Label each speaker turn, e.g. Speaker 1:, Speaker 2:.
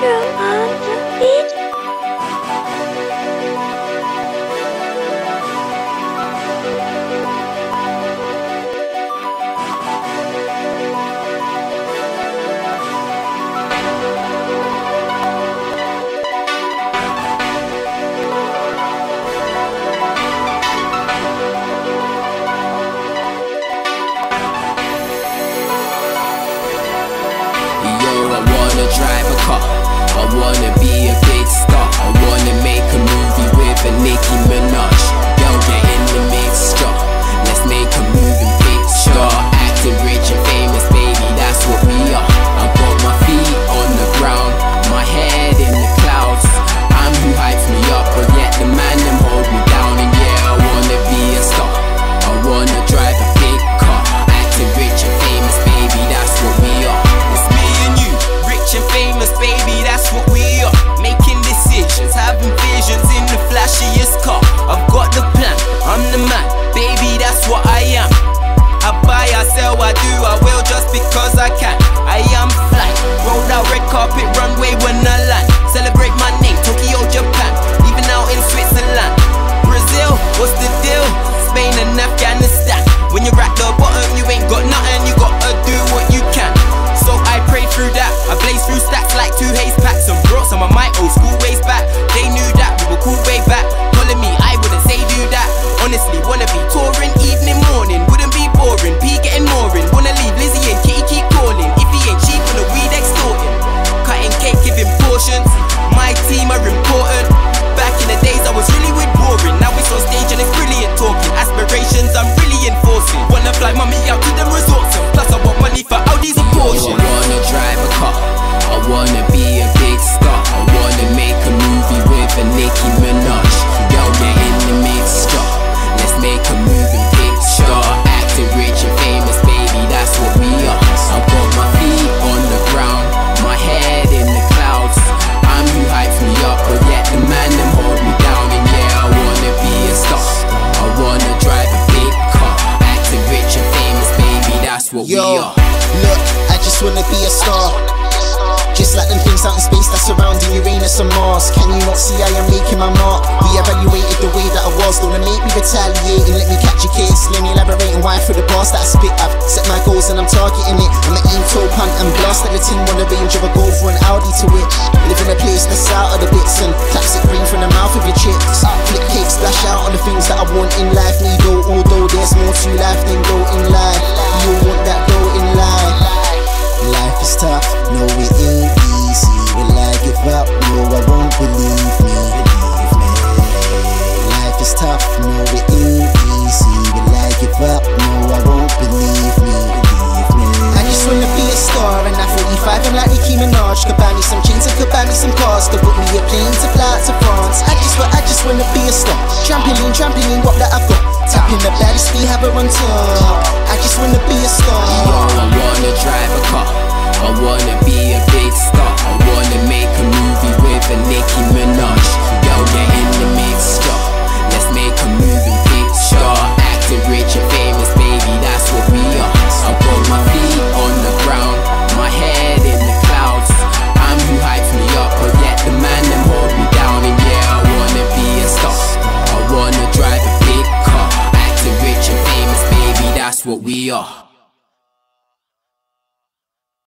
Speaker 1: girl on the beat.
Speaker 2: I wanna be a big star. I wanna make a movie with a Nicki Minaj. Wanna be a big star. I wanna make a movie with a Nicki Minaj. Yo, get in the mixture. Let's make a moving picture. Acting rich and famous, baby, that's what we are. I got my feet on the ground, my head in the clouds. I'm who hypes me up, but yet the man them hold me down. And yeah, I wanna be a star. I wanna drive a big car. Acting rich and famous, baby, that's what we are.
Speaker 3: look, I just wanna be a star. Out in space that's surrounding Uranus and Mars. Can you not see I am making my mark? Reevaluated the way that I was, don't make me retaliate and let me catch a case. Let me elaborate on why through the bars that I spit. I've set my goals and I'm targeting it. I'ma aim punt and blast tin on the range of a goal for an Audi to it. Live in a place that's out of the bits and classic green from the mouth of your chips. Flip cake, splash out on the things that I want in life. Need though, although there's more to life than go in life. You want that go in life. Life is tough, no it ain't Trampoline, trampoline, what that I've got. Tapping the baddest, we have her on top. I just wanna be a star.
Speaker 2: I wanna drive a car. I wanna what we are.